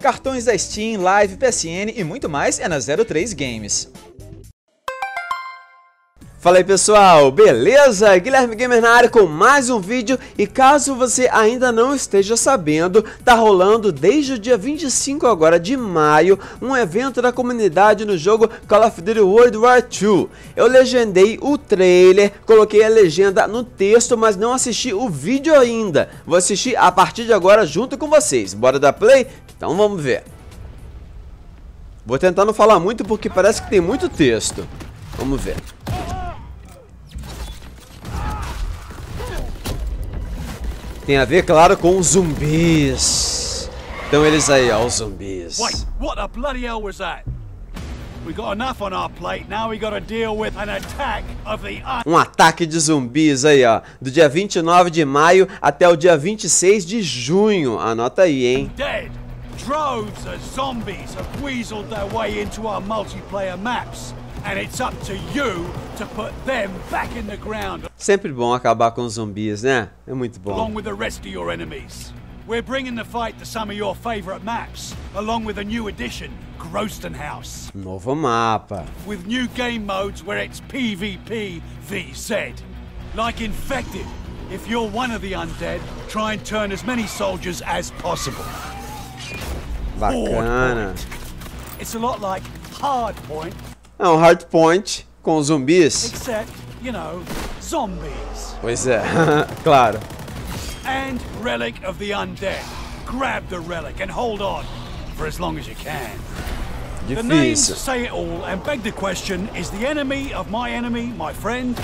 cartões da Steam, Live, PSN e muito mais é na 03 Games. Fala aí pessoal, beleza? Guilherme Gamer na área com mais um vídeo e caso você ainda não esteja sabendo, tá rolando desde o dia 25 agora de maio um evento da comunidade no jogo Call of Duty World War II. Eu legendei o trailer, coloquei a legenda no texto, mas não assisti o vídeo ainda. Vou assistir a partir de agora junto com vocês. Bora dar play? Então vamos ver. Vou tentar não falar muito porque parece que tem muito texto. Vamos ver. Tem a ver, claro, com zumbis. Então eles aí, ó, os zumbis. Wait, what the bloody hell was that? We got enough on our plate, now we gotta deal with an attack of the Um ataque de zumbis aí, ó, do dia 29 de maio até o dia 26 de junho. Anota aí, hein? Dead. Droves of zombies have weaseled their way into our multiplayer maps. And it's up to you to put them back in the ground. Sempre bom acabar com os zumbis, né? É muito bom. Along with the rest of your enemies. We're bringing the fight to some of your favorite maps, along with a new addition, Groston House. Novo mapa. With new game modes where it's PvP VZ. Like Infected. If you're one of the undead, try and turn as many soldiers as possible. Bacana. It's a lot like Hardpoint, é um hardpoint com zumbis. Except, you know, zombies. Pois é, claro. And Relic of the Undead. Grab the relic and hold on for as long as you can. Difícil. The names say it all and beg the question, is the enemy of my enemy my friend?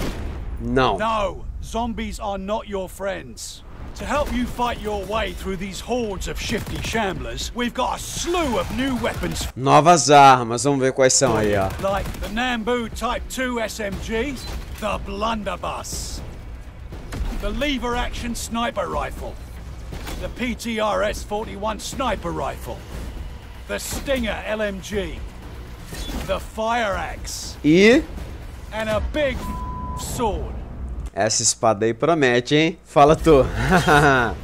No. No, zombies are not your friends. To help you fight your way through these hordes of shifty shamblers, we've got a slew of new weapons. Novas armas, vamos ver quais são aí, ó. Like the Nambu Type 2 SMG, the Blunderbuss, the lever action sniper rifle, the PTRS 41 sniper rifle, the Stinger LMG, the Fire Axe, e and a big sword. Essa espada aí promete, hein? Fala tu.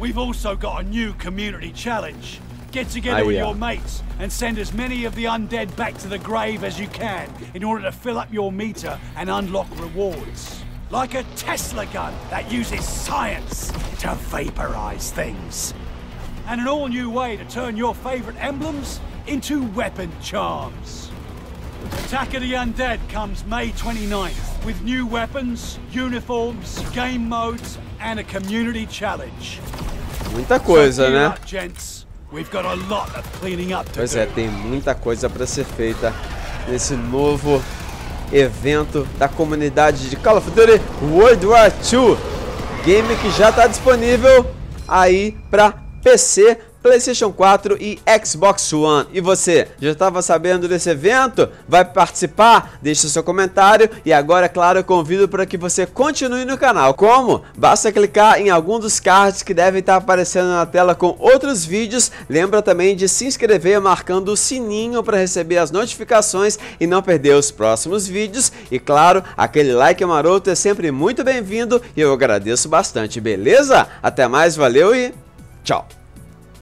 We've also got a new community challenge. Get together with your mates and send as many of the undead back to the grave as you can in order to fill up your meter and unlock rewards. Like a Tesla gun that uses science to vaporize things. And an all new way to turn your favorite emblems into weapon charms. Attack of the Undead comes May 29th with new weapons, uniforms, game modes, and a community challenge. Muita coisa, né? Up, gents. We've got a lot of cleaning up to pois é, tem muita coisa para ser feita nesse novo evento da comunidade de Call of Duty World War II. Game que já está disponível aí para PC, PlayStation 4 e Xbox One. E você, já estava sabendo desse evento? Vai participar? Deixe seu comentário e agora, é claro, eu convido para que você continue no canal. Como? Basta clicar em algum dos cards que devem estar aparecendo na tela com outros vídeos. Lembra também de se inscrever marcando o sininho para receber as notificações e não perder os próximos vídeos. E claro, aquele like maroto é sempre muito bem-vindo e eu agradeço bastante, beleza? Até mais, valeu e tchau!